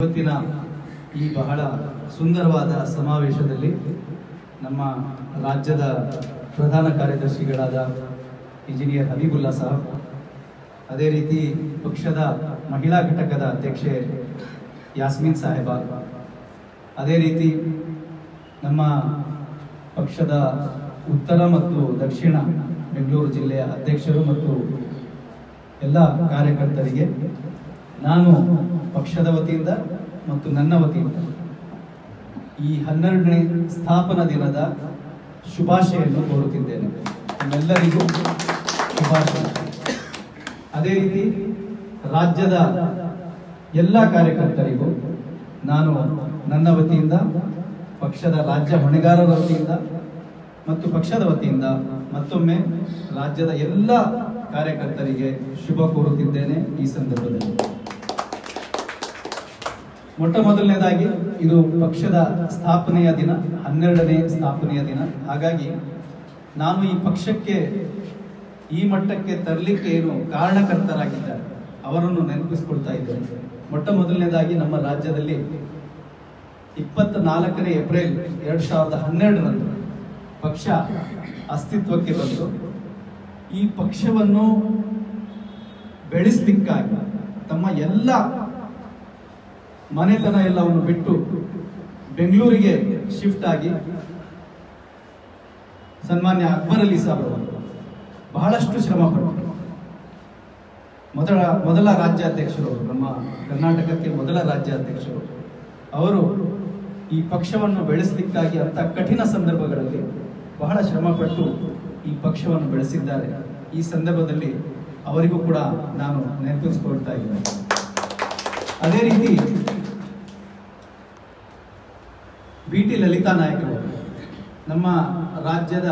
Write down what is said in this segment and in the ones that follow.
ಇವತ್ತಿನ ಈ ಬಹಳ ಸುಂದರವಾದ ಸಮಾವೇಶದಲ್ಲಿ ನಮ್ಮ ರಾಜ್ಯದ ಪ್ರಧಾನ ಕಾರ್ಯದರ್ಶಿಗಳಾದ ಇಂಜಿನಿಯರ್ ಹಬೀಬುಲ್ಲಾ ಸಾಹಬ್, ಅದೇ ರೀತಿ ಪಕ್ಷದ ಮಹಿಳಾ ಘಟಕದ ಅಧ್ಯಕ್ಷೆ ಯಾಸ್ಮಿನ್ ಸಾಹೇಬ, ಅದೇ ರೀತಿ ನಮ್ಮ ಪಕ್ಷದ ಉತ್ತರ ಮತ್ತು ದಕ್ಷಿಣ ಬೆಂಗಳೂರು ಜಿಲ್ಲೆಯ ಅಧ್ಯಕ್ಷರು ಮತ್ತು ಎಲ್ಲ ಕಾರ್ಯಕರ್ತರಿಗೆ ನಾನು ಪಕ್ಷದ ವತಿಯಿಂದ ಮತ್ತು ನನ್ನ ವತಿಯಿಂದ ಈ ಹನ್ನೆರಡನೇ ಸ್ಥಾಪನಾ ದಿನದ ಶುಭಾಶಯನ್ನು ಕೋರುತ್ತಿದ್ದೇನೆ. ನಿಮ್ಮೆಲ್ಲರಿಗೂ ಶುಭಾಶಯ. ಅದೇ ರೀತಿ ರಾಜ್ಯದ ಎಲ್ಲ ಕಾರ್ಯಕರ್ತರಿಗೂ ನಾನು ನನ್ನ ವತಿಯಿಂದ, ಪಕ್ಷದ ರಾಜ್ಯ ಹೊಣೆಗಾರರ ವತಿಯಿಂದ ಮತ್ತು ಪಕ್ಷದ ವತಿಯಿಂದ ಮತ್ತೊಮ್ಮೆ ರಾಜ್ಯದ ಎಲ್ಲ ಕಾರ್ಯಕರ್ತರಿಗೆ ಶುಭ ಕೋರುತ್ತಿದ್ದೇನೆ ಈ ಸಂದರ್ಭದಲ್ಲಿ. ಮೊಟ್ಟ ಮೊದಲನೇದಾಗಿ ಇದು ಪಕ್ಷದ ಸ್ಥಾಪನೆಯ ದಿನ, ಹನ್ನೆರಡನೇ ಸ್ಥಾಪನೆಯ ದಿನ. ಹಾಗಾಗಿ ನಾನು ಈ ಪಕ್ಷಕ್ಕೆ, ಈ ಮಟ್ಟಕ್ಕೆ ತರಲಿಕ್ಕೆ ಏನು ಕಾರಣಕರ್ತರಾಗಿದ್ದಾರೆ, ಅವರನ್ನು ನೆನಪಿಸ್ಕೊಳ್ತಾ ಇದ್ದೇನೆ. ಮೊಟ್ಟ ಮೊದಲನೇದಾಗಿ ನಮ್ಮ ರಾಜ್ಯದಲ್ಲಿ ಇಪ್ಪತ್ತ ನಾಲ್ಕನೇ ಏಪ್ರಿಲ್ ಎರಡ್ ಸಾವಿರದ ಹನ್ನೆರಡರಂದು ಪಕ್ಷ ಅಸ್ತಿತ್ವಕ್ಕೆ ಬಂತು. ಈ ಪಕ್ಷವನ್ನು ಬೆಳೆಸಲಿಕ್ಕಾಗಿ ತಮ್ಮ ಎಲ್ಲ ಮನೆತನ ಎಲ್ಲವನ್ನು ಬಿಟ್ಟು ಬೆಂಗಳೂರಿಗೆ ಶಿಫ್ಟ್ ಆಗಿ ಸನ್ಮಾನ್ಯ ಅಕ್ಬರ್ ಅಲಿ ಸಾಬ್ ಬಹಳಷ್ಟು ಶ್ರಮ ಪಟ್ಟರು ಮೊದಲ ಮೊದಲ ರಾಜ್ಯಾಧ್ಯಕ್ಷರು ನಮ್ಮ ಕರ್ನಾಟಕಕ್ಕೆ ಮೊದಲ ರಾಜ್ಯಾಧ್ಯಕ್ಷರು ಅವರು ಈ ಪಕ್ಷವನ್ನು ಬೆಳೆಸಲಿಕ್ಕಾಗಿ ಅಂತ ಕಠಿಣ ಸಂದರ್ಭಗಳಲ್ಲಿ ಬಹಳ ಶ್ರಮಪಟ್ಟು ಈ ಪಕ್ಷವನ್ನು ಬೆಳೆಸಿದ್ದಾರೆ. ಈ ಸಂದರ್ಭದಲ್ಲಿ ಅವರಿಗೂ ಕೂಡ ನಾನು ನೆನಪಿಸಿಕೊಳ್ತಾ ಇದ್ದೇನೆ. ಅದೇ ರೀತಿ ಬಿ ಟಿ ಲಲಿತಾ ನಾಯಕ್ ಅವರು. ನಮ್ಮ ರಾಜ್ಯದ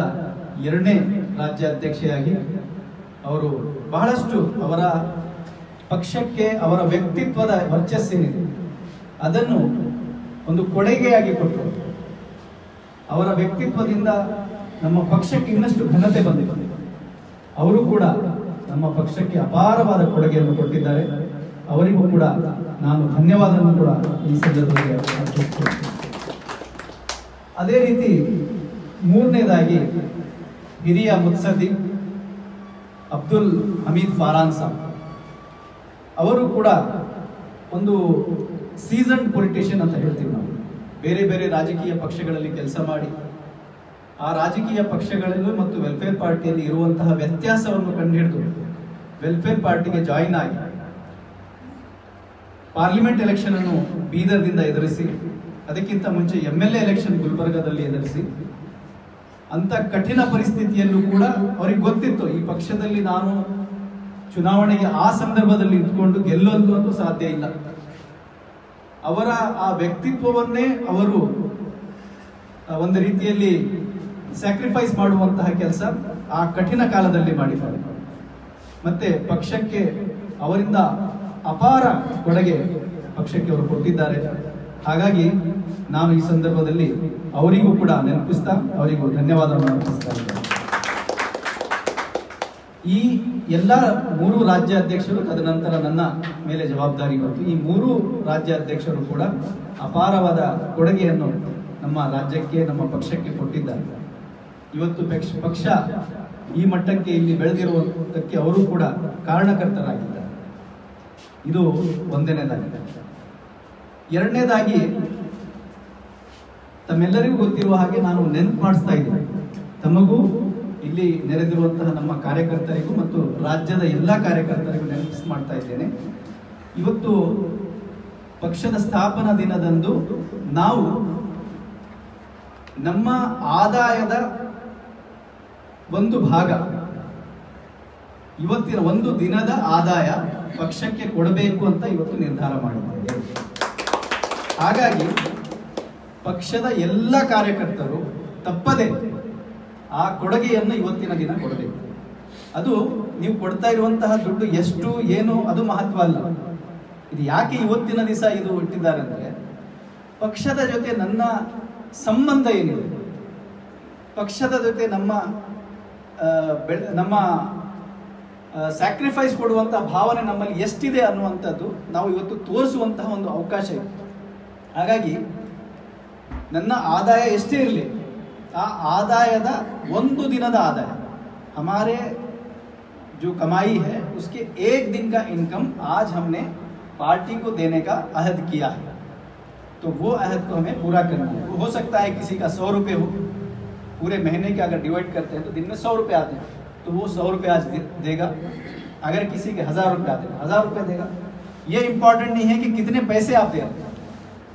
ಎರಡನೇ ರಾಜ್ಯಾಧ್ಯಕ್ಷೆಯಾಗಿ ಅವರು ಬಹಳಷ್ಟು ಅವರ ಪಕ್ಷಕ್ಕೆ ಅವರ ವ್ಯಕ್ತಿತ್ವದ ವರ್ಚಸ್ಸೇನಿದೆ ಅದನ್ನು ಒಂದು ಕೊಡುಗೆಯಾಗಿ ಕೊಟ್ಟರು. ಅವರ ವ್ಯಕ್ತಿತ್ವದಿಂದ ನಮ್ಮ ಪಕ್ಷಕ್ಕೆ ಇನ್ನಷ್ಟು ಘನತೆ ಬಂದಿದೆ. ಅವರು ಕೂಡ ನಮ್ಮ ಪಕ್ಷಕ್ಕೆ ಅಪಾರವಾದ ಕೊಡುಗೆಯನ್ನು ಕೊಟ್ಟಿದ್ದಾರೆ. ಅವರಿಗೂ ಕೂಡ ನಾನು ಧನ್ಯವಾದವನ್ನು ಕೂಡ ಈ ಸಂದರ್ಭದಲ್ಲಿ ಅದೇ ರೀತಿ ಮೂರನೇದಾಗಿ ಹಿರಿಯ ಮುತ್ಸದ್ದಿ ಅಬ್ದುಲ್ ಹಮೀದ್ ಫಾರಾನ್ ಸಾಬ್. ಅವರು ಕೂಡ ಒಂದು ಸೀಸನ್ ಪೊಲಿಟಿಷಿಯನ್ ಅಂತ ಹೇಳ್ತೀವಿ ನಾವು. ಬೇರೆ ಬೇರೆ ರಾಜಕೀಯ ಪಕ್ಷಗಳಲ್ಲಿ ಕೆಲಸ ಮಾಡಿ ಆ ರಾಜಕೀಯ ಪಕ್ಷಗಳಲ್ಲೂ ಮತ್ತು ವೆಲ್ಫೇರ್ ಪಾರ್ಟಿಯಲ್ಲಿ ಇರುವಂತಹ ವ್ಯತ್ಯಾಸವನ್ನು ಕಂಡುಹಿಡಿದು ವೆಲ್ಫೇರ್ ಪಾರ್ಟಿಗೆ ಜಾಯಿನ್ ಆಗಿ ಪಾರ್ಲಿಮೆಂಟ್ ಎಲೆಕ್ಷನ್ ಅನ್ನು ಬೀದರ್ದಿಂದ ಎದುರಿಸಿ ಅದಕ್ಕಿಂತ ಮುಂಚೆ ಎಂ ಎಲ್ ಎಲೆಕ್ಷನ್ ಗುಲ್ಬರ್ಗಾದಲ್ಲಿ ಎದುರಿಸಿ ಅಂತ ಕಠಿಣ ಪರಿಸ್ಥಿತಿಯನ್ನು ಕೂಡ ಅವರಿಗೆ ಗೊತ್ತಿತ್ತು. ಈ ಪಕ್ಷದಲ್ಲಿ ನಾನು ಚುನಾವಣೆಗೆ ಆ ಸಂದರ್ಭದಲ್ಲಿ ನಿಂತ್ಕೊಂಡು ಗೆಲ್ಲೋದು ಅಂತೂ ಸಾಧ್ಯ ಇಲ್ಲ. ಅವರ ಆ ವ್ಯಕ್ತಿತ್ವವನ್ನೇ ಅವರು ಒಂದು ರೀತಿಯಲ್ಲಿ ಸ್ಯಾಕ್ರಿಫೈಸ್ ಮಾಡುವಂತಹ ಕೆಲಸ ಆ ಕಠಿಣ ಕಾಲದಲ್ಲಿ ಮಾಡಿದ್ದಾರೆ. ಮತ್ತೆ ಪಕ್ಷಕ್ಕೆ ಅವರಿಂದ ಅಪಾರ ಕೊಡುಗೆ ಪಕ್ಷಕ್ಕೆ ಅವರು ಕೊಟ್ಟಿದ್ದಾರೆ. ಹಾಗಾಗಿ ನಾನು ಈ ಸಂದರ್ಭದಲ್ಲಿ ಅವರಿಗೂ ಕೂಡ ನೆನಪಿಸ್ತಾ ಅವರಿಗೂ ಧನ್ಯವಾದವನ್ನು ಅರ್ಪಿಸ್ತಾ ಇದ್ದೇನೆ. ಈ ಎಲ್ಲ ಮೂರು ರಾಜ್ಯಾಧ್ಯಕ್ಷರು ತದನಂತರ ನನ್ನ ಮೇಲೆ ಜವಾಬ್ದಾರಿ ಬಂತು. ಈ ಮೂರು ರಾಜ್ಯಾಧ್ಯಕ್ಷರು ಕೂಡ ಅಪಾರವಾದ ಕೊಡುಗೆಯನ್ನು ನಮ್ಮ ರಾಜ್ಯಕ್ಕೆ, ನಮ್ಮ ಪಕ್ಷಕ್ಕೆ ಕೊಟ್ಟಿದ್ದಾರೆ. ಇವತ್ತು ಪಕ್ಷ ಪಕ್ಷ ಈ ಮಟ್ಟಕ್ಕೆ ಇಲ್ಲಿ ಬೆಳೆದಿರುವುದಕ್ಕೆ ಅವರು ಕೂಡ ಕಾರಣಕರ್ತರಾಗಿದ್ದಾರೆ. ಇದು ಒಂದನೇದಾಗಿದೆ. ಎರಡನೇದಾಗಿ, ತಮ್ಮೆಲ್ಲರಿಗೂ ಗೊತ್ತಿರುವ ಹಾಗೆ ನಾನು ನೆನಪು ಮಾಡಿಸ್ತಾ ಇದ್ದೀನಿ. ತಮಗೂ ಇಲ್ಲಿ ನೆರೆದಿರುವಂತಹ ನಮ್ಮ ಕಾರ್ಯಕರ್ತರಿಗೂ ಮತ್ತು ರಾಜ್ಯದ ಎಲ್ಲ ಕಾರ್ಯಕರ್ತರಿಗೂ ನೆನಪಿಸ್ ಮಾಡ್ತಾ ಇದ್ದೇನೆ. ಇವತ್ತು ಪಕ್ಷದ ಸ್ಥಾಪನಾ ದಿನದಂದು ನಾವು ನಮ್ಮ ಆದಾಯದ ಒಂದು ಭಾಗ, ಇವತ್ತಿನ ಒಂದು ದಿನದ ಆದಾಯ ಪಕ್ಷಕ್ಕೆ ಕೊಡಬೇಕು ಅಂತ ಇವತ್ತು ನಿರ್ಧಾರ ಮಾಡಿದ್ದೇವೆ. ಹಾಗಾಗಿ ಪಕ್ಷದ ಎಲ್ಲ ಕಾರ್ಯಕರ್ತರು ತಪ್ಪದೆ ಆ ಕೊಡುಗೆಯನ್ನು ಇವತ್ತಿನ ದಿನ ಕೊಡಬೇಕು. ಅದು ನೀವು ಕೊಡ್ತಾ ಇರುವಂತಹ ದುಡ್ಡು ಎಷ್ಟು, ಏನು, ಅದು ಮಹತ್ವ ಅಲ್ಲ. ಇದು ಯಾಕೆ ಇವತ್ತಿನ ದಿವಸ ಇದು ಇಟ್ಟಿದ್ದಾರೆ ಅಂದರೆ, ಪಕ್ಷದ ಜೊತೆ ನನ್ನ ಸಂಬಂಧ ಏನಿದೆ? ಪಕ್ಷದ ಜೊತೆ ನಮ್ಮ ಬೆಳೆ, ನಮ್ಮ ಸ್ಯಾಕ್ರಿಫೈಸ್ ಕೊಡುವಂತಹ ಭಾವನೆ ನಮ್ಮಲ್ಲಿ ಎಷ್ಟಿದೆ ಅನ್ನುವಂಥದ್ದು ನಾವು ಇವತ್ತು ತೋರಿಸುವಂತಹ ಒಂದು ಅವಕಾಶ ಇದೆ. ಹಾಗಾಗಿ ನನ್ನ ಆದಾಯ ಎಷ್ಟೇ ಇರಲಿ ಆ ಆದಾಯದ ಒಂದು ದಿನದ ಆದಾಯ ಹಮಾರೆ जो कमाई है उसके एक दिन का इनकम आज हमने पार्टी को देने का अहद किया है तो वो अहद को हमें पूरा करना है वो हो सकता है किसी का सौ रुपये हो पूरे महीने के अगर डिवाइड करते हैं तो दिन में सौ रुपये आते हैं तो वो सौ रुपये आज दे- देगा अगर किसी के हजार रुपये आते हैं हजार रुपये देगा ये इंपॉर्टेंट नहीं है कि कितने पैसे आप दे रहे हैं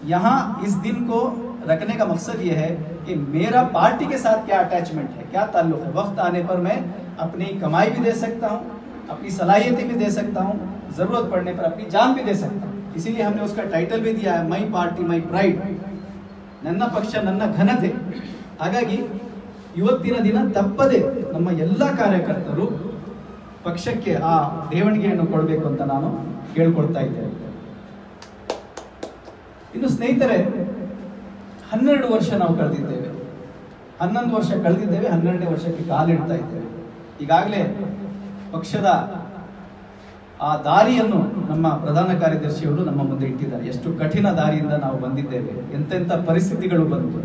यहाँ इस दिन को रखने का मकसद ये है कि मेरा पार्टी के साथ क्या अटैचमेंट है क्या ताल्लुक है वक्त आने पर मैं अपनी कमाई भी दे सकता हूँ अपनी सलाहियतें भी दे सकता हूँ जरूरत पड़ने पर अपनी जान भी दे सकता हूँ इसीलिए हमने उसका टाइटल भी दिया है मई पार्टी मई प्राइड ನನ್ನ ಪಕ್ಷ ನನ್ನ ಘನತೆ ಹಾಗಾಗಿ ಇವತ್ತಿನ ದಿನ ತಪ್ಪದೆ ನಮ್ಮ ಎಲ್ಲ ಕಾರ್ಯಕರ್ತರು ಪಕ್ಷಕ್ಕೆ ಆ ದೇವಣಿಗೆಯನ್ನು ಕೊಡಬೇಕು ಅಂತ ನಾನು ಕೇಳ್ಕೊಳ್ತಾ ಇದ್ದೇನೆ ಇನ್ನು ಸ್ನೇಹಿತರೆ, ಹನ್ನೆರಡು ವರ್ಷ ನಾವು ಕಳೆದಿದ್ದೇವೆ. ಹನ್ನೊಂದು ವರ್ಷ ಕಳೆದಿದ್ದೇವೆ, ಹನ್ನೆರಡನೇ ವರ್ಷಕ್ಕೆ ಕಾಲಿಡ್ತಾ ಇದ್ದೇವೆ. ಈಗಾಗಲೇ ಪಕ್ಷದ ಆ ದಾರಿಯನ್ನು ನಮ್ಮ ಪ್ರಧಾನ ಕಾರ್ಯದರ್ಶಿಯವರು ನಮ್ಮ ಮುಂದೆ ಇಟ್ಟಿದ್ದಾರೆ. ಎಷ್ಟು ಕಠಿಣ ದಾರಿಯಿಂದ ನಾವು ಬಂದಿದ್ದೇವೆ. ಎಂತೆಂಥ ಪರಿಸ್ಥಿತಿಗಳು ಬಂತು.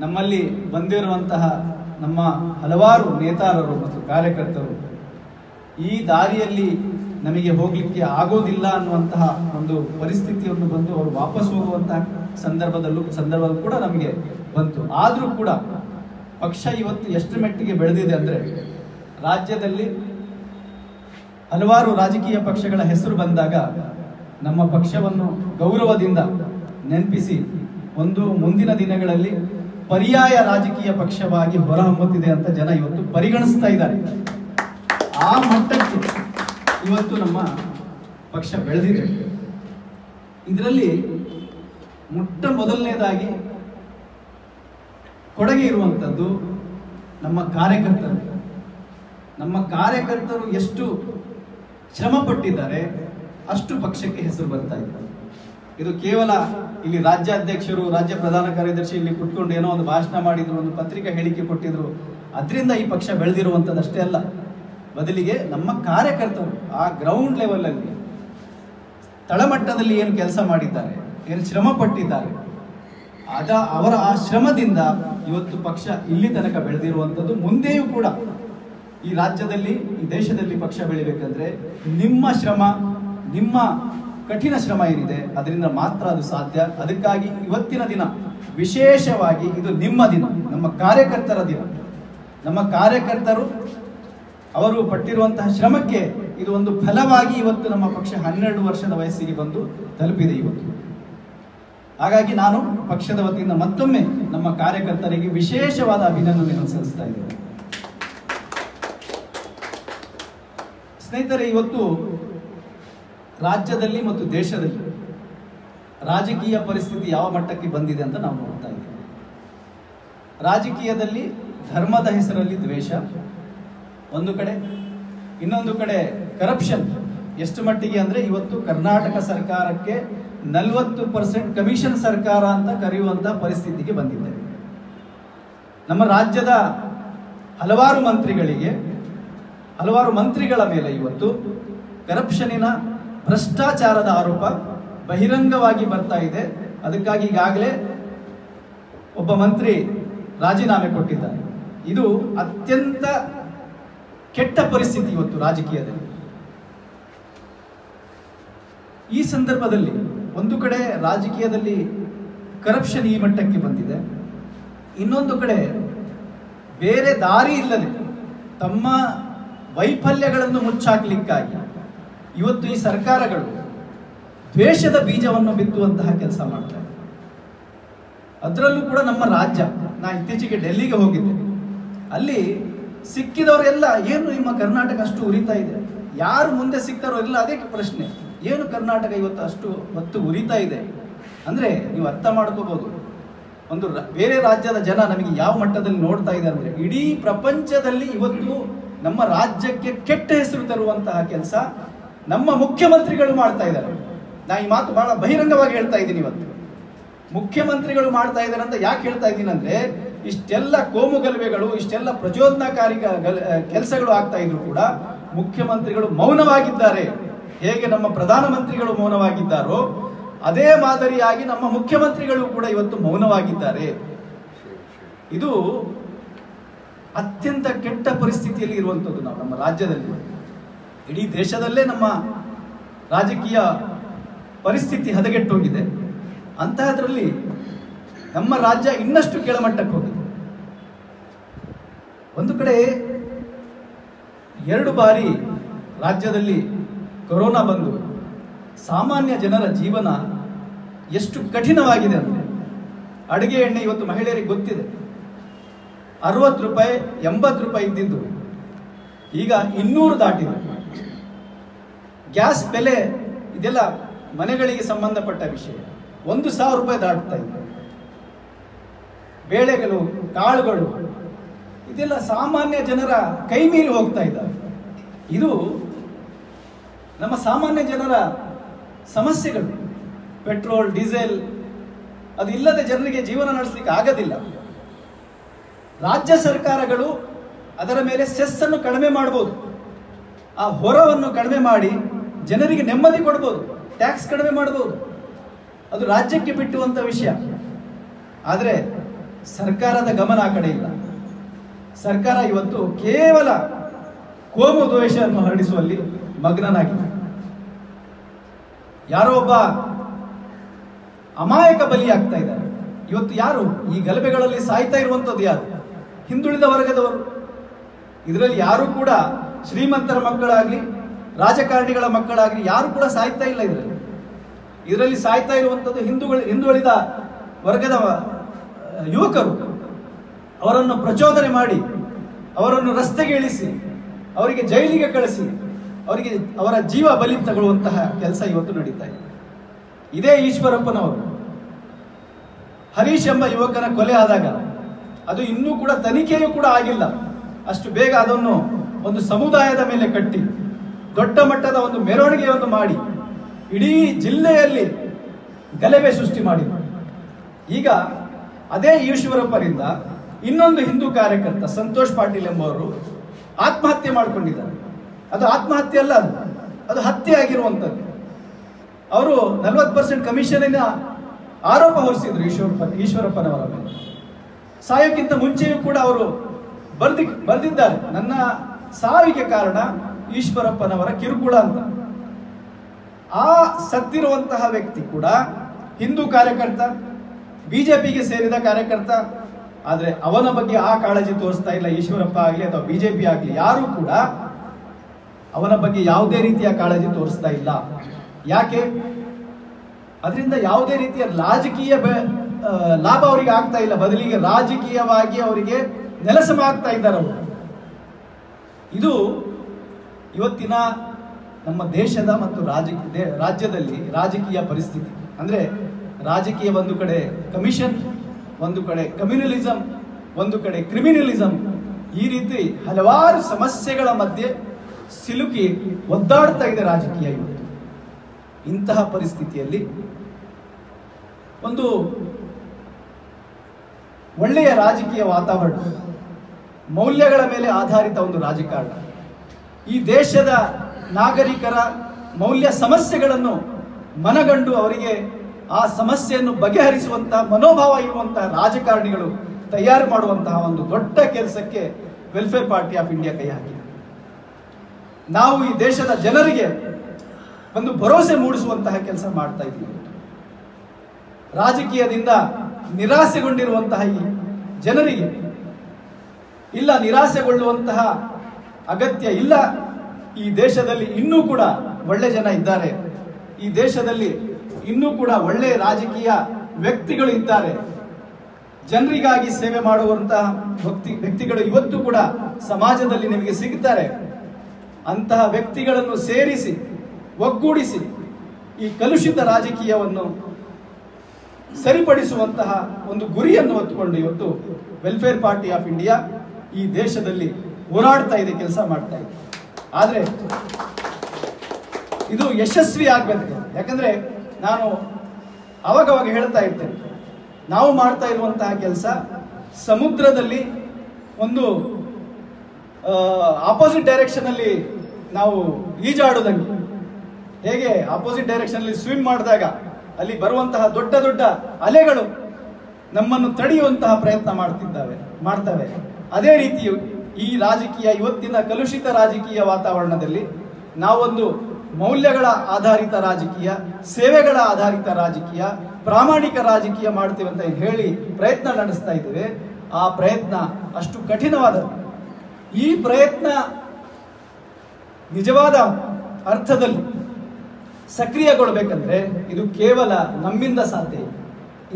ನಮ್ಮಲ್ಲಿ ಬಂದಿರುವಂತಹ ನಮ್ಮ ಹಲವಾರು ನೇತಾರರು ಮತ್ತು ಕಾರ್ಯಕರ್ತರು ಈ ದಾರಿಯಲ್ಲಿ ನಮಗೆ ಹೋಗ್ಲಿಕ್ಕೆ ಆಗೋದಿಲ್ಲ ಅನ್ನುವಂತಹ ಒಂದು ಪರಿಸ್ಥಿತಿಯನ್ನು ಬಂದು ಅವರು ವಾಪಸ್ ಹೋಗುವಂತಹ ಸಂದರ್ಭದಲ್ಲೂ ಸಂದರ್ಭದಲ್ಲೂ ಕೂಡ ನಮಗೆ ಬಂತು. ಆದರೂ ಕೂಡ ಪಕ್ಷ ಇವತ್ತು ಎಷ್ಟು ಮಟ್ಟಿಗೆ ಬೆಳೆದಿದೆ ಅಂದ್ರೆ ರಾಜ್ಯದಲ್ಲಿ ಹಲವಾರು ರಾಜಕೀಯ ಪಕ್ಷಗಳ ಹೆಸರು ಬಂದಾಗ ನಮ್ಮ ಪಕ್ಷವನ್ನು ಗೌರವದಿಂದ ನೆನಪಿಸಿ ಒಂದು ಮುಂದಿನ ದಿನಗಳಲ್ಲಿ ಪರ್ಯಾಯ ರಾಜಕೀಯ ಪಕ್ಷವಾಗಿ ಹೊರಹೊಮ್ಮುತ್ತಿದೆ ಅಂತ ಜನ ಇವತ್ತು ಪರಿಗಣಿಸ್ತಾ ಇದ್ದಾರೆ. ಆ ಮಟ್ಟಕ್ಕೆ ಇವತ್ತು ನಮ್ಮ ಪಕ್ಷ ಬೆಳೆದಿದೆ. ಇದರಲ್ಲಿ ಮೊಟ್ಟ ಮೊದಲನೇದಾಗಿ ಕೊಡುಗೆ ಇರುವಂಥದ್ದು ನಮ್ಮ ಕಾರ್ಯಕರ್ತರು. ನಮ್ಮ ಕಾರ್ಯಕರ್ತರು ಎಷ್ಟು ಶ್ರಮ ಪಟ್ಟಿದ್ದಾರೆ ಅಷ್ಟು ಪಕ್ಷಕ್ಕೆ ಹೆಸರು ಬರ್ತಾ ಇದೆ. ಇದು ಕೇವಲ ಇಲ್ಲಿ ರಾಜ್ಯಾಧ್ಯಕ್ಷರು, ರಾಜ್ಯ ಪ್ರಧಾನ ಕಾರ್ಯದರ್ಶಿ ಇಲ್ಲಿ ಕುತ್ಕೊಂಡು ಏನೋ ಒಂದು ಭಾಷಣ ಮಾಡಿದ್ರು, ಒಂದು ಪತ್ರಿಕಾ ಹೇಳಿಕೆ ಕೊಟ್ಟಿದ್ರು. ಅದರಿಂದ ಈ ಪಕ್ಷ ಬೆಳೆದಿರುವಂಥದ್ದು ಅಷ್ಟೇ ಅಲ್ಲ. ಬದಲಿಗೆ ನಮ್ಮ ಕಾರ್ಯಕರ್ತರು ಆ ಗ್ರೌಂಡ್ ಲೆವೆಲಲ್ಲಿ ತಳಮಟ್ಟದಲ್ಲಿ ಏನು ಕೆಲಸ ಮಾಡಿದ್ದಾರೆ, ಏನು ಶ್ರಮ ಪಟ್ಟಿದ್ದಾರೆ ಅದ ಅವರ ಆ ಶ್ರಮದಿಂದ ಇವತ್ತು ಪಕ್ಷ ಇಲ್ಲಿ ತನಕ ಬೆಳೆದಿರುವಂಥದ್ದು. ಮುಂದೆಯೂ ಕೂಡ ಈ ರಾಜ್ಯದಲ್ಲಿ, ಈ ದೇಶದಲ್ಲಿ ಪಕ್ಷ ಬೆಳಿಬೇಕಂದ್ರೆ ನಿಮ್ಮ ಶ್ರಮ, ನಿಮ್ಮ ಕಠಿಣ ಶ್ರಮ ಏನಿದೆ, ಅದರಿಂದ ಮಾತ್ರ ಅದು ಸಾಧ್ಯ. ಅದಕ್ಕಾಗಿ ಇವತ್ತಿನ ದಿನ ವಿಶೇಷವಾಗಿ ಇದು ನಿಮ್ಮ ದಿನ, ನಮ್ಮ ಕಾರ್ಯಕರ್ತರ ದಿನ. ನಮ್ಮ ಕಾರ್ಯಕರ್ತರು ಅವರು ಪಟ್ಟಿರುವಂತಹ ಶ್ರಮಕ್ಕೆ ಇದು ಒಂದು ಫಲವಾಗಿ ಇವತ್ತು ನಮ್ಮ ಪಕ್ಷ ಹನ್ನೆರಡು ವರ್ಷದ ವಯಸ್ಸಿಗೆ ಬಂದು ತಲುಪಿದೆ ಇವತ್ತು. ಹಾಗಾಗಿ ನಾನು ಪಕ್ಷದ ವತಿಯಿಂದ ಮತ್ತೊಮ್ಮೆ ನಮ್ಮ ಕಾರ್ಯಕರ್ತರಿಗೆ ವಿಶೇಷವಾದ ಅಭಿನಂದನೆಯನ್ನು ಸಲ್ಲಿಸ್ತಾ ಇದ್ದೇನೆ. ಸ್ನೇಹಿತರೆ, ಇವತ್ತು ರಾಜ್ಯದಲ್ಲಿ ಮತ್ತು ದೇಶದಲ್ಲಿ ರಾಜಕೀಯ ಪರಿಸ್ಥಿತಿ ಯಾವ ಮಟ್ಟಕ್ಕೆ ಬಂದಿದೆ ಅಂತ ನಾವು ನೋಡ್ತಾ ಇದ್ದೇವೆ. ರಾಜಕೀಯದಲ್ಲಿ ಧರ್ಮದ ಹೆಸರಲ್ಲಿ ದ್ವೇಷ ಒಂದು ಕಡೆ, ಇನ್ನೊಂದು ಕಡೆ ಕರಪ್ಷನ್ ಎಷ್ಟು ಮಟ್ಟಿಗೆ ಅಂದ್ರೆ ಇವತ್ತು ಕರ್ನಾಟಕ ಸರ್ಕಾರಕ್ಕೆ ನಲವತ್ತು ಪರ್ಸೆಂಟ್ ಕಮಿಷನ್ ಸರ್ಕಾರ ಅಂತ ಕರೆಯುವಂತಹ ಪರಿಸ್ಥಿತಿಗೆ ಬಂದಿದ್ದೇವೆ ನಮ್ಮ ರಾಜ್ಯದ ಹಲವಾರು ಮಂತ್ರಿಗಳಿಗೆ, ಹಲವಾರು ಮಂತ್ರಿಗಳ ಮೇಲೆ ಇವತ್ತು ಕರಪ್ಷನಿನ ಭ್ರಷ್ಟಾಚಾರದ ಆರೋಪ ಬಹಿರಂಗವಾಗಿ ಬರ್ತಾ ಇದೆ. ಅದಕ್ಕಾಗಿ ಈಗಾಗಲೇ ಒಬ್ಬ ಮಂತ್ರಿ ರಾಜೀನಾಮೆ ಕೊಟ್ಟಿದ್ದಾರೆ. ಇದು ಅತ್ಯಂತ ಕೆಟ್ಟ ಪರಿಸ್ಥಿತಿ ಇವತ್ತು ರಾಜಕೀಯದಲ್ಲಿ. ಈ ಸಂದರ್ಭದಲ್ಲಿ ಒಂದು ಕಡೆ ರಾಜಕೀಯದಲ್ಲಿ ಕರಪ್ಷನ್ ಈ ಮಟ್ಟಕ್ಕೆ ಬಂದಿದೆ. ಇನ್ನೊಂದು ಕಡೆ ಬೇರೆ ದಾರಿ ಇಲ್ಲದೆ ತಮ್ಮ ವೈಫಲ್ಯಗಳನ್ನು ಮುಚ್ಚಾಕ್ಲಿಕ್ಕಾಗಿ ಇವತ್ತು ಈ ಸರ್ಕಾರಗಳು ದ್ವೇಷದ ಬೀಜವನ್ನು ಬಿತ್ತುವಂತಹ ಕೆಲಸ ಮಾಡ್ತಾರೆ ಅದರಲ್ಲೂ ಕೂಡ ನಮ್ಮ ರಾಜ್ಯ, ನಾ ಇತ್ತೀಚೆಗೆ ಡೆಲ್ಲಿಗೆ ಹೋಗಿದ್ದೆ. ಅಲ್ಲಿ ಸಿಕ್ಕಿದವರೆಲ್ಲ ಏನು ನಿಮ್ಮ ಕರ್ನಾಟಕ ಅಷ್ಟು ಉರಿತಾ ಇದೆ? ಯಾರು ಮುಂದೆ ಸಿಗ್ತಾರೋ ಎಲ್ಲ ಅದೇ ಪ್ರಶ್ನೆ. ಏನು ಕರ್ನಾಟಕ ಇವತ್ತು ಅಷ್ಟು ಹೊತ್ತು ಉರಿತಾ ಇದೆ? ಅಂದ್ರೆ ನೀವು ಅರ್ಥ ಮಾಡ್ಕೋಬಹುದು. ಒಂದು ಬೇರೆ ರಾಜ್ಯದ ಜನ ನಮಗೆ ಯಾವ ಮಟ್ಟದಲ್ಲಿ ನೋಡ್ತಾ ಇದೆ ಅಂದ್ರೆ, ಇಡೀ ಪ್ರಪಂಚದಲ್ಲಿ ಇವತ್ತು ನಮ್ಮ ರಾಜ್ಯಕ್ಕೆ ಕೆಟ್ಟ ಹೆಸರು ತರುವಂತಹ ಕೆಲಸ ನಮ್ಮ ಮುಖ್ಯಮಂತ್ರಿಗಳು ಮಾಡ್ತಾ ಇದ್ದಾರೆ. ನಾ ಈ ಮಾತು ಬಹಳ ಬಹಿರಂಗವಾಗಿ ಹೇಳ್ತಾ ಇದ್ದೀನಿ ಇವತ್ತು. ಮುಖ್ಯಮಂತ್ರಿಗಳು ಮಾಡ್ತಾ ಇದ್ದಾರೆ ಅಂತ ಯಾಕೆ ಹೇಳ್ತಾ ಇದ್ದೀನಿ ಅಂದ್ರೆ ಇಷ್ಟೆಲ್ಲ ಕೋಮು ಗಲಭೆಗಳು, ಇಷ್ಟೆಲ್ಲ ಪ್ರಚೋದನಾಕಾರಿ ಕೆಲಸಗಳು ಆಗ್ತಾ ಇದ್ರು ಕೂಡ ಮುಖ್ಯಮಂತ್ರಿಗಳು ಮೌನವಾಗಿದ್ದಾರೆ. ಹೇಗೆ ನಮ್ಮ ಪ್ರಧಾನಮಂತ್ರಿಗಳು ಮೌನವಾಗಿದ್ದಾರೋ, ಅದೇ ಮಾದರಿಯಾಗಿ ನಮ್ಮ ಮುಖ್ಯಮಂತ್ರಿಗಳು ಕೂಡ ಇವತ್ತು ಮೌನವಾಗಿದ್ದಾರೆ. ಇದು ಅತ್ಯಂತ ಕೆಟ್ಟ ಪರಿಸ್ಥಿತಿಯಲ್ಲಿ ಇರುವಂಥದ್ದು ನಾವು ನಮ್ಮ ರಾಜ್ಯದಲ್ಲಿ. ಇಡೀ ದೇಶದಲ್ಲೇ ನಮ್ಮ ರಾಜಕೀಯ ಪರಿಸ್ಥಿತಿ ಹದಗೆಟ್ಟೋಗಿದೆ. ಅಂತಹದ್ರಲ್ಲಿ ನಮ್ಮ ರಾಜ್ಯ ಇನ್ನಷ್ಟು ಕೆಳಮಟ್ಟಕ್ಕೆ ಹೋಗಿದೆ. ಒಂದು ಕಡೆ ಎರಡು ಬಾರಿ ರಾಜ್ಯದಲ್ಲಿ ಕೊರೋನಾ ಬಂದು ಸಾಮಾನ್ಯ ಜನರ ಜೀವನ ಎಷ್ಟು ಕಠಿಣವಾಗಿದೆ ಅಂದರೆ ಅಡುಗೆ ಎಣ್ಣೆ ಇವತ್ತು ಮಹಿಳೆಯರಿಗೆ ಗೊತ್ತಿದೆ. ಅರವತ್ತು ರೂಪಾಯಿ, ಎಂಬತ್ತು ರೂಪಾಯಿ ಇದ್ದಿದ್ದು ಈಗ ಇನ್ನೂರು ದಾಟಿದೆ. ಗ್ಯಾಸ್ ಬೆಲೆ ಇದೆಲ್ಲ ಮನೆಗಳಿಗೆ ಸಂಬಂಧಪಟ್ಟ ವಿಷಯ. ಒಂದು ಸಾವಿರ ರೂಪಾಯಿ ದಾಟ್ತಾ ಇದೆ. ಬೇಳೆಗಳು, ಕಾಳುಗಳು, ಇದೆಲ್ಲ ಸಾಮಾನ್ಯ ಜನರ ಕೈ ಮೀರಿ ಹೋಗ್ತಾ ಇದ್ದಾವೆ. ಇದು ನಮ್ಮ ಸಾಮಾನ್ಯ ಜನರ ಸಮಸ್ಯೆಗಳು. ಪೆಟ್ರೋಲ್, ಡೀಸೆಲ್, ಅದು ಇಲ್ಲದೆ ಜನರಿಗೆ ಜೀವನ ನಡೆಸಲಿಕ್ಕೆ ಆಗೋದಿಲ್ಲ. ರಾಜ್ಯ ಸರ್ಕಾರಗಳು ಅದರ ಮೇಲೆ ಸೆಸ್ಸನ್ನು ಕಡಿಮೆ ಮಾಡ್ಬೋದು. ಆ ಹೊರವನ್ನು ಕಡಿಮೆ ಮಾಡಿ ಜನರಿಗೆ ನೆಮ್ಮದಿ ಕೊಡ್ಬೋದು, ಟ್ಯಾಕ್ಸ್ ಕಡಿಮೆ ಮಾಡ್ಬೋದು. ಅದು ರಾಜ್ಯಕ್ಕೆ ಬಿಟ್ಟುವಂಥ ವಿಷಯ. ಆದರೆ ಸರ್ಕಾರದ ಗಮನ ಆ ಕಡೆ ಇಲ್ಲ. ಸರ್ಕಾರ ಇವತ್ತು ಕೇವಲ ಕೋಮು ದ್ವೇಷವನ್ನು ಹರಡಿಸುವಲ್ಲಿ ಮಗ್ನನಾಗಿದೆ. ಯಾರೋ ಒಬ್ಬ ಅಮಾಯಕ ಬಲಿಯಾಗ್ತಾ ಇದ್ದಾರೆ. ಇವತ್ತು ಯಾರು? ಈ ಗಲಭೆಗಳಲ್ಲಿ ಸಾಯ್ತಾ ಇರುವಂತದ್ದು ಯಾರು? ಹಿಂದುಳಿದ ವರ್ಗದವರು. ಇದರಲ್ಲಿ ಯಾರು ಕೂಡ ಶ್ರೀಮಂತರ ಮಕ್ಕಳಾಗ್ಲಿ, ರಾಜಕಾರಣಿಗಳ ಮಕ್ಕಳಾಗ್ಲಿ ಯಾರು ಕೂಡ ಸಾಯ್ತಾ ಇಲ್ಲ ಇದರಲ್ಲಿ. ಇದರಲ್ಲಿ ಸಾಯ್ತಾ ಇರುವಂತದ್ದು ಹಿಂದೂಗಳು, ಹಿಂದುಳಿದ ವರ್ಗದ ಯುವಕರು ಅವರನ್ನು ಪ್ರಚೋದನೆ ಮಾಡಿ, ಅವರನ್ನು ರಸ್ತೆಗೆ ಇಳಿಸಿ, ಅವರಿಗೆ ಜೈಲಿಗೆ ಕಳಿಸಿ, ಅವರಿಗೆ ಅವರ ಜೀವ ಬಲಿ ತಗೊಳ್ಳುವಂತಹ ಕೆಲಸ ಇವತ್ತು ನಡೀತಾ ಇದೆ. ಇದೇ ಈಶ್ವರಪ್ಪನವರು. ಹರೀಶ್ ಎಂಬ ಯುವಕನ ಕೊಲೆ ಆದಾಗ ಅದು ಇನ್ನೂ ಕೂಡ ತನಿಖೆಯೂ ಕೂಡ ಆಗಿಲ್ಲ. ಅಷ್ಟು ಬೇಗ ಅದನ್ನು ಒಂದು ಸಮುದಾಯದ ಮೇಲೆ ಕಟ್ಟಿ, ದೊಡ್ಡ ಮಟ್ಟದ ಒಂದು ಮೆರವಣಿಗೆಯನ್ನು ಮಾಡಿ, ಇಡೀ ಜಿಲ್ಲೆಯಲ್ಲಿ ಗಲಭೆ ಸೃಷ್ಟಿ ಮಾಡಿದರು. ಈಗ ಅದೇ ಈಶ್ವರಪ್ಪರಿಂದ ಇನ್ನೊಂದು ಹಿಂದೂ ಕಾರ್ಯಕರ್ತ ಸಂತೋಷ್ ಪಾಟೀಲ್ ಎಂಬವರು ಆತ್ಮಹತ್ಯೆ ಮಾಡಿಕೊಂಡಿದ್ದಾರೆ. ಅದು ಆತ್ಮಹತ್ಯೆ ಅಲ್ಲ ಅದು. ಅದು ಹತ್ಯೆ ಆಗಿರುವಂಥದ್ದು. ಅವರು ನಲವತ್ತು ಪರ್ಸೆಂಟ್ ಕಮಿಷನಿನ ಆರೋಪ ಹೊರಿಸಿದ್ರು ಈಶ್ವರಪ್ಪ, ಈಶ್ವರಪ್ಪನವರ ಮೇಲೆ. ಸಾಯೋಕ್ಕಿಂತ ಮುಂಚೆಯೂ ಕೂಡ ಅವರು ಬರ್ದಿ, ಬರೆದಿದ್ದಾರೆ. ನನ್ನ ಸಾವಿಗೆ ಕಾರಣ ಈಶ್ವರಪ್ಪನವರ ಕಿರುಕುಳ ಅಂತ. ಆ ಸತ್ತಿರುವಂತಹ ವ್ಯಕ್ತಿ ಕೂಡ ಹಿಂದೂ ಕಾರ್ಯಕರ್ತ ಬಿಜೆಪಿಗೆ ಸೇರಿದ ಕಾರ್ಯಕರ್ತ, ಆದ್ರೆ ಅವನ ಬಗ್ಗೆ ಆ ಕಾಳಜಿ ತೋರಿಸ್ತಾ ಇಲ್ಲ ಈಶ್ವರಪ್ಪ ಆಗಲಿ ಅಥವಾ ಬಿಜೆಪಿ ಆಗಲಿ, ಯಾರು ಕೂಡ ಅವನ ಬಗ್ಗೆ ಯಾವುದೇ ರೀತಿಯ ಕಾಳಜಿ ತೋರಿಸ್ತಾ ಇಲ್ಲ. ಯಾಕೆ? ಅದರಿಂದ ಯಾವುದೇ ರೀತಿಯ ರಾಜಕೀಯ ಲಾಭ ಅವರಿಗೆ ಆಗ್ತಾ ಇಲ್ಲ. ಬದಲಿಗೆ ರಾಜಕೀಯವಾಗಿ ಅವರಿಗೆ ನೆಲಸಮ ಆಗ್ತಾ ಇದ್ದಾರೆ ಅವರು. ಇದು ಇವತ್ತಿನ ನಮ್ಮ ದೇಶದ ಮತ್ತು ರಾಜಕೀಯ ರಾಜ್ಯದಲ್ಲಿ ರಾಜಕೀಯ ಪರಿಸ್ಥಿತಿ. ಅಂದ್ರೆ ರಾಜಕೀಯ ಒಂದು ಕಡೆ ಕಮಿಷನ್ ಒಂದು ಕಡೆ ಕಮ್ಯುನಲಿಸಂ ಒಂದು ಕಡೆ ಕ್ರಿಮಿನಲಿಸಂ ಈ ರೀತಿ ಹಲವಾರು ಸಮಸ್ಯೆಗಳ ಮಧ್ಯೆ ಸಿಲುಕಿ ಒದ್ದಾಡ್ತಾ ಇದೆ ರಾಜಕೀಯ ಇವತ್ತು. ಇಂತಹ ಪರಿಸ್ಥಿತಿಯಲ್ಲಿ ಒಂದು ಒಳ್ಳೆಯ ರಾಜಕೀಯ ವಾತಾವರಣ, ಮೌಲ್ಯಗಳ ಮೇಲೆ ಆಧಾರಿತ ಒಂದು ರಾಜಕಾರಣ, ಈ ದೇಶದ ನಾಗರಿಕರ ಮೌಲ್ಯ ಸಮಸ್ಯೆಗಳನ್ನು ಮನಗಂಡು ಅವರಿಗೆ ಆ ಸಮಸ್ಯೆಯನ್ನು ಬಗೆಹರಿಸುವಂತಹ ಮನೋಭಾವ ಇರುವಂತಹ ರಾಜಕಾರಣಿಗಳು ತಯಾರು ಮಾಡುವಂತಹ ಒಂದು ದೊಡ್ಡ ಕೆಲಸಕ್ಕೆ ವೆಲ್ಫೇರ್ ಪಾರ್ಟಿ ಆಫ್ ಇಂಡಿಯಾ ಕೈ ಹಾಕಿದೆ. ನಾವು ಈ ದೇಶದ ಜನರಿಗೆ ಒಂದು ಭರವಸೆ ಮೂಡಿಸುವಂತಹ ಕೆಲಸ ಮಾಡ್ತಾ ಇದ್ದೀವಿ. ರಾಜಕೀಯದಿಂದ ನಿರಾಸೆಗೊಂಡಿರುವಂತಹ ಈ ಜನರಿಗೆ ಇಲ್ಲ ನಿರಾಸೆಗೊಳ್ಳುವಂತಹ ಅಗತ್ಯ ಇಲ್ಲ. ಈ ದೇಶದಲ್ಲಿ ಇನ್ನೂ ಕೂಡ ಒಳ್ಳೆ ಜನ ಇದ್ದಾರೆ. ಈ ದೇಶದಲ್ಲಿ ಇನ್ನೂ ಕೂಡ ಒಳ್ಳೆ ರಾಜಕೀಯ ವ್ಯಕ್ತಿಗಳು ಇದ್ದಾರೆ. ಜನರಿಗಾಗಿ ಸೇವೆ ಮಾಡುವಂತಹ ಭಕ್ತಿ ವ್ಯಕ್ತಿಗಳು ಇವತ್ತು ಕೂಡ ಸಮಾಜದಲ್ಲಿ ನಿಮಗೆ ಸಿಗುತ್ತಾರೆ. ಅಂತಹ ವ್ಯಕ್ತಿಗಳನ್ನು ಸೇರಿಸಿ, ಒಗ್ಗೂಡಿಸಿ ಈ ಕಲುಷಿತ ರಾಜಕೀಯವನ್ನು ಸರಿಪಡಿಸುವಂತಹ ಒಂದು ಗುರಿಯನ್ನು ಹೊತ್ತುಕೊಂಡು ಇವತ್ತು ವೆಲ್ಫೇರ್ ಪಾರ್ಟಿ ಆಫ್ ಇಂಡಿಯಾ ಈ ದೇಶದಲ್ಲಿ ಹೋರಾಡ್ತಾ ಇದೆ, ಕೆಲಸ ಮಾಡ್ತಾ ಇದೆ. ಆದರೆ ಇದು ಯಶಸ್ವಿ ಆಗ್ಬೇಕು. ಯಾಕಂದ್ರೆ ನಾನು ಅವಾಗವಾಗ ಹೇಳ್ತಾ ಇರ್ತೇನೆ, ನಾವು ಮಾಡ್ತಾ ಇರುವಂತಹ ಕೆಲಸ ಸಮುದ್ರದಲ್ಲಿ ಒಂದು ಆಪೋಸಿಟ್ ಡೈರೆಕ್ಷನ್ ಅಲ್ಲಿ ನಾವು ಈಜಾಡೋದಂಗೆ. ಹೇಗೆ? ಆಪೋಸಿಟ್ ಡೈರೆಕ್ಷನ್ ಅಲ್ಲಿ ಸ್ವಿಮ್ ಮಾಡಿದಾಗ ಅಲ್ಲಿ ಬರುವಂತಹ ದೊಡ್ಡ ದೊಡ್ಡ ಅಲೆಗಳು ನಮ್ಮನ್ನು ತಡೆಯುವಂತಹ ಪ್ರಯತ್ನ ಮಾಡ್ತಿದ್ದಾವೆ, ಮಾಡ್ತವೆ. ಅದೇ ರೀತಿ ಈ ರಾಜಕೀಯ, ಇವತ್ತಿನ ಕಲುಷಿತ ರಾಜಕೀಯ ವಾತಾವರಣದಲ್ಲಿ ನಾವೊಂದು ಮೌಲ್ಯಗಳ ಆಧಾರಿತ ರಾಜಕೀಯ, ಸೇವೆಗಳ ಆಧಾರಿತ ರಾಜಕೀಯ, ಪ್ರಾಮಾಣಿಕ ರಾಜಕೀಯ ಮಾಡ್ತೀವಿ ಅಂತ ಹೇಳಿ ಪ್ರಯತ್ನ ನಡೆಸ್ತಾ ಇದ್ದೇವೆ ಆ ಪ್ರಯತ್ನ ಅಷ್ಟು ಕಠಿಣವಾದದ್ದು ಈ ಪ್ರಯತ್ನ ನಿಜವಾದ ಅರ್ಥದಲ್ಲಿ ಸಕ್ರಿಯಗೊಳ್ಬೇಕಂದ್ರೆ ಇದು ಕೇವಲ ನಮ್ಮಿಂದ ಸಾಧ್ಯ.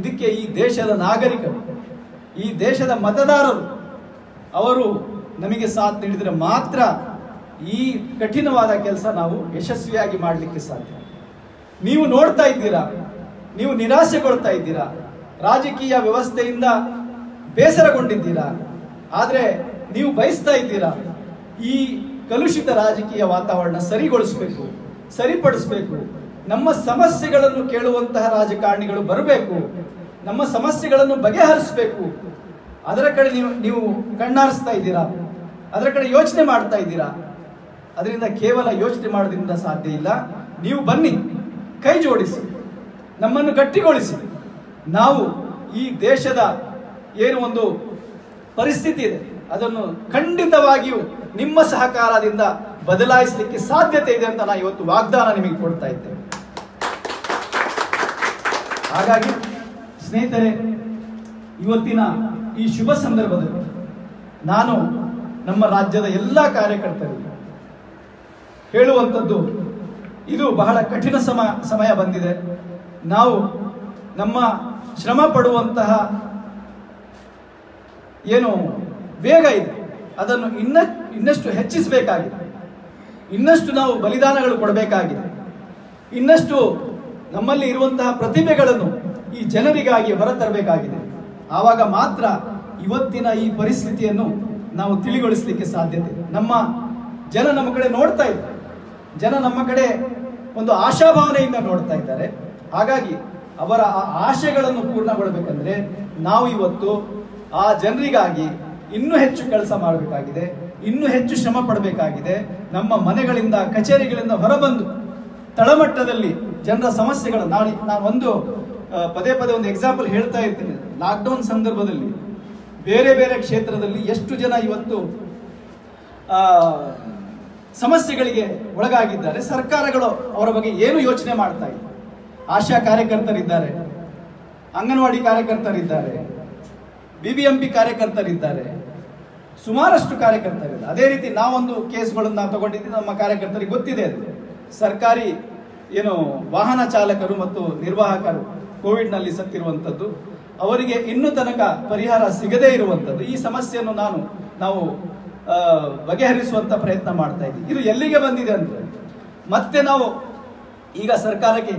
ಇದಕ್ಕೆ ಈ ದೇಶದ ನಾಗರಿಕರು, ಈ ದೇಶದ ಮತದಾರರು, ಅವರು ನಮಗೆ ಸಾಥ್ ನೀಡಿದರೆ ಮಾತ್ರ ಈ ಕಠಿಣವಾದ ಕೆಲಸ ನಾವು ಯಶಸ್ವಿಯಾಗಿ ಮಾಡಲಿಕ್ಕೆ ಸಾಧ್ಯ. ನೀವು ನೋಡ್ತಾ ಇದ್ದೀರಾ, ನೀವು ನಿರಾಸೆಗೊಳ್ತಾ ಇದ್ದೀರಾ, ರಾಜಕೀಯ ವ್ಯವಸ್ಥೆಯಿಂದ ಬೇಸರಗೊಂಡಿದ್ದೀರಾ, ಆದರೆ ನೀವು ಬಯಸ್ತಾ ಇದ್ದೀರಾ, ಈ ಕಲುಷಿತ ರಾಜಕೀಯ ವಾತಾವರಣ ಸರಿಗೊಳಿಸಬೇಕು, ಸರಿಪಡಿಸಬೇಕು, ನಮ್ಮ ಸಮಸ್ಯೆಗಳನ್ನು ಕೇಳುವಂತಹ ರಾಜಕಾರಣಿಗಳು ಬರಬೇಕು, ನಮ್ಮ ಸಮಸ್ಯೆಗಳನ್ನು ಬಗೆಹರಿಸಬೇಕು, ಅದರ ಕಡೆ ನೀವು ನೀವು ಕಣ್ಣಾರಿಸ್ತಾ ಇದ್ದೀರಾ, ಅದರ ಕಡೆ ಯೋಚನೆ ಮಾಡ್ತಾ ಇದ್ದೀರಾ ಅದರಿಂದ ಕೇವಲ ಯೋಚನೆ ಮಾಡೋದ್ರಿಂದ ಸಾಧ್ಯ ಇಲ್ಲ. ನೀವು ಬನ್ನಿ, ಕೈ ಜೋಡಿಸಿ, ನಮ್ಮನ್ನು ಗಟ್ಟಿಗೊಳಿಸಿ. ನಾವು ಈ ದೇಶದ ಏನು ಒಂದು ಪರಿಸ್ಥಿತಿ ಇದೆ, ಅದನ್ನು ಖಂಡಿತವಾಗಿಯೂ ನಿಮ್ಮ ಸಹಕಾರದಿಂದ ಬದಲಾಯಿಸಲಿಕ್ಕೆ ಸಾಧ್ಯತೆ ಇದೆ ಅಂತ ನಾನು ಇವತ್ತು ವಾಗ್ದಾನ ನಿಮಗೆ ಕೊಡ್ತಾ ಇದ್ದೇನೆ. ಹಾಗಾಗಿ, ಸ್ನೇಹಿತರೆ, ಇವತ್ತಿನ ಈ ಶುಭ ಸಂದರ್ಭದಲ್ಲಿ ನಾನು ನಮ್ಮ ರಾಜ್ಯದ ಎಲ್ಲ ಕಾರ್ಯಕರ್ತರಿಗೆ ಹೇಳುವಂಥದ್ದು. ಇದು ಬಹಳ ಕಠಿಣ ಸಮ, ಸಮಯ ಬಂದಿದೆ. ನಾವು ನಮ್ಮ ಶ್ರಮ ಪಡುವಂತಹ ಏನು ವೇಗ ಇದೆ. ಅದನ್ನು ಇನ್ನ, ಇನ್ನಷ್ಟು ಹೆಚ್ಚಿಸಬೇಕಾಗಿದೆ. ಇನ್ನಷ್ಟು ನಾವು ಬಲಿದಾನಗಳು ಕೊಡಬೇಕಾಗಿದೆ. ಇನ್ನಷ್ಟು ನಮ್ಮಲ್ಲಿ ಇರುವಂತಹ ಪ್ರತಿಭೆಗಳನ್ನು ಈ ಜನರಿಗಾಗಿ ಹೊರತರಬೇಕಾಗಿದೆ. ಆವಾಗ ಮಾತ್ರ ಇವತ್ತಿನ ಈ ಪರಿಸ್ಥಿತಿಯನ್ನು ನಾವು ತಿಳಿಗೊಳಿಸಲಿಕ್ಕೆ ಸಾಧ್ಯತೆ. ನಮ್ಮ ಜನ ನಮ್ಮ ಕಡೆ ನೋಡ್ತಾ ಇದ್ದಾರೆ. ಜನ ನಮ್ಮ ಕಡೆ ಒಂದು ಆಶಾಭಾವನೆಯಿಂದ ನೋಡ್ತಾ ಇದ್ದಾರೆ. ಹಾಗಾಗಿ ಅವರ ಆ ಆಶೆಗಳನ್ನು ಪೂರ್ಣಗೊಳ್ಳಬೇಕಂದ್ರೆ ನಾವು ಇವತ್ತು ಆ ಜನರಿಗಾಗಿ ಇನ್ನೂ ಹೆಚ್ಚು ಕೆಲಸ ಮಾಡಬೇಕಾಗಿದೆ, ಇನ್ನೂ ಹೆಚ್ಚು ಶ್ರಮ ಪಡಬೇಕಾಗಿದೆ. ನಮ್ಮ ಮನೆಗಳಿಂದ, ಕಚೇರಿಗಳಿಂದ ಹೊರಬಂದು ತಳಮಟ್ಟದಲ್ಲಿ ಜನರ ಸಮಸ್ಯೆಗಳು ನಾನು ನಾನು ಒಂದು ಪದೇ ಪದೇ ಒಂದು ಎಕ್ಸಾಂಪಲ್ ಹೇಳ್ತಾ ಇರ್ತೇನೆ. ಲಾಕ್ಡೌನ್ ಸಂದರ್ಭದಲ್ಲಿ ಬೇರೆ ಬೇರೆ ಕ್ಷೇತ್ರದಲ್ಲಿ ಎಷ್ಟು ಜನ ಇವತ್ತು ಸಮಸ್ಯೆಗಳಿಗೆ ಒಳಗಾಗಿದ್ದಾರೆ. ಸರ್ಕಾರಗಳು ಅವರ ಬಗ್ಗೆ ಏನು ಯೋಚನೆ ಮಾಡ್ತಾ ಇಲ್ಲ. ಆಶಾ ಕಾರ್ಯಕರ್ತರಿದ್ದಾರೆ, ಅಂಗನವಾಡಿ ಕಾರ್ಯಕರ್ತರಿದ್ದಾರೆ, ಬಿಬಿಎಂಪಿ ಕಾರ್ಯಕರ್ತರಿದ್ದಾರೆ, ಸುಮಾರಷ್ಟು ಕಾರ್ಯಕರ್ತರಿದ್ದಾರೆ. ಅದೇ ರೀತಿ ನಾವೊಂದು ಕೇಸ್ಗಳನ್ನು ನಾವು ತಗೊಂಡಿದ್ದೀವಿ ನಮ್ಮ ಕಾರ್ಯಕರ್ತರಿಗೆ ಗೊತ್ತಿದೆ ಅದು. ಸರ್ಕಾರಿ ಏನು ವಾಹನ ಚಾಲಕರು ಮತ್ತು ನಿರ್ವಾಹಕರು ಕೋವಿಡ್ನಲ್ಲಿ ಸತ್ತಿರುವಂಥದ್ದು ಅವರಿಗೆ ಇನ್ನೂ ತನಕ ಪರಿಹಾರ ಸಿಗದೇ ಇರುವಂಥದ್ದು ಈ ಸಮಸ್ಯೆಯನ್ನು ನಾನು, ನಾವು ಬಗೆಹರಿಸುವಂತ ಪ್ರಯತ್ನ ಮಾಡ್ತಾ ಇದ್ದೀವಿ. ಇದು ಎಲ್ಲಿಗೆ ಬಂದಿದೆ ಅಂದ್ರೆ ಮತ್ತೆ ನಾವು ಈಗ ಸರ್ಕಾರಕ್ಕೆ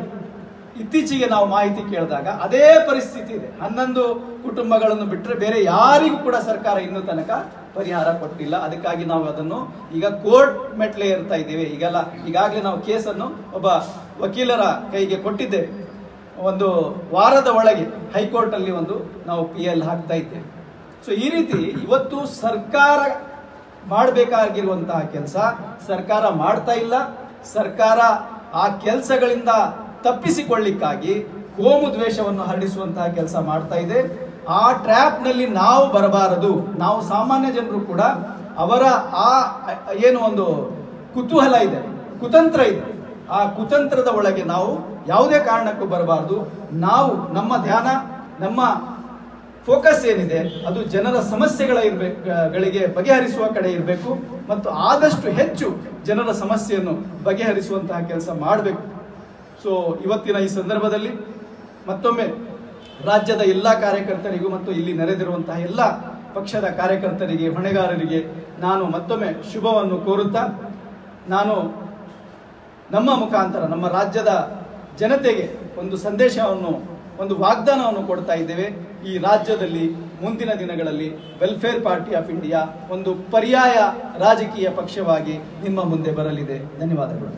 ಇತ್ತೀಚೆಗೆ ನಾವು ಮಾಹಿತಿ ಕೇಳಿದಾಗ ಅದೇ ಪರಿಸ್ಥಿತಿ ಇದೆ. ಹನ್ನೊಂದು ಕುಟುಂಬಗಳನ್ನು ಬಿಟ್ಟರೆ ಬೇರೆ ಯಾರಿಗೂ ಕೂಡ ಸರ್ಕಾರ ಇನ್ನೂ ತನಕ ಪರಿಹಾರ ಕೊಟ್ಟಿಲ್ಲ. ಅದಕ್ಕಾಗಿ ನಾವು ಅದನ್ನು ಈಗ ಕೋರ್ಟ್ ಮೆಟ್ಲೆ ಇರ್ತಾ ಇದ್ದೇವೆ. ಈಗೆಲ್ಲ ಈಗಾಗಲೇ ನಾವು ಕೇಸನ್ನು ಒಬ್ಬ ವಕೀಲರ ಕೈಗೆ ಕೊಟ್ಟಿದ್ದೇವೆ. ಒಂದು ವಾರದ ಒಳಗೆ ಹೈಕೋರ್ಟ್ ಅಲ್ಲಿ ಒಂದು ನಾವು ಪಿ ಎಲ್ ಹಾಕ್ತಾ ಇದ್ದೇವೆ. ಸೊ ಈ ರೀತಿ ಇವತ್ತು ಸರ್ಕಾರ ಮಾಡಬೇಕಾಗಿರುವಂತಹ ಕೆಲಸ ಸರ್ಕಾರ ಮಾಡ್ತಾ ಇಲ್ಲ. ಸರ್ಕಾರ ಆ ಕೆಲಸಗಳಿಂದ ತಪ್ಪಿಸಿಕೊಳ್ಳಿಕ್ಕಾಗಿ ಕೋಮು ದ್ವೇಷವನ್ನು ಹರಡಿಸುವಂತಹ ಕೆಲಸ ಮಾಡ್ತಾ ಇದೆ. ಆ ಟ್ರ್ಯಾಪ್ನಲ್ಲಿ ನಾವು ಬರಬಾರದು. ನಾವು ಸಾಮಾನ್ಯ ಜನರು ಕೂಡ ಅವರ ಆ, ಏನು ಒಂದು ಕುತೂಹಲ ಇದೆ, ಕುತಂತ್ರ ಇದೆ. ಆ ಕುತಂತ್ರದ ಒಳಗೆ ನಾವು ಯಾವುದೇ ಕಾರಣಕ್ಕೂ ಬರಬಾರದು. ನಾವು ನಮ್ಮ ಧ್ಯಾನ, ನಮ್ಮ ಫೋಕಸ್ ಏನಿದೆ, ಅದು ಜನರ ಸಮಸ್ಯೆಗಳ ಇರಬೇಕುಗಳಿಗೆ ಬಗೆಹರಿಸುವ ಕಡೆ ಇರಬೇಕು, ಮತ್ತು ಆದಷ್ಟು ಹೆಚ್ಚು ಜನರ ಸಮಸ್ಯೆಯನ್ನು ಬಗೆಹರಿಸುವಂತಹ ಕೆಲಸ ಮಾಡಬೇಕು. ಸೊ ಇವತ್ತಿನ ಈ ಸಂದರ್ಭದಲ್ಲಿ ಮತ್ತೊಮ್ಮೆ ರಾಜ್ಯದ ಎಲ್ಲ ಕಾರ್ಯಕರ್ತರಿಗೂ ಮತ್ತು ಇಲ್ಲಿ ನೆರೆದಿರುವಂತಹ ಎಲ್ಲ ಪಕ್ಷದ ಕಾರ್ಯಕರ್ತರಿಗೆ, ಹೊಣೆಗಾರರಿಗೆ ನಾನು ಮತ್ತೊಮ್ಮೆ ಶುಭವನ್ನು ಕೋರುತ್ತಾ, ನಾನು ನಮ್ಮ ಮುಖಾಂತರ, ನಮ್ಮ ರಾಜ್ಯದ ಜನತೆಗೆ ಒಂದು ಸಂದೇಶವನ್ನು, ಒಂದು ವಾಗ್ದಾನವನ್ನು ಕೊಡ್ತಾ ಇದ್ದೇವೆ. ಈ ರಾಜ್ಯದಲ್ಲಿ ಮುಂದಿನ ದಿನಗಳಲ್ಲಿ ವೆಲ್ಫೇರ್ ಪಾರ್ಟಿ ಆಫ್ ಇಂಡಿಯಾ ಒಂದು ಪರ್ಯಾಯ ರಾಜಕೀಯ ಪಕ್ಷವಾಗಿ ನಿಮ್ಮ ಮುಂದೆ ಬರಲಿದೆ. ಧನ್ಯವಾದಗಳು.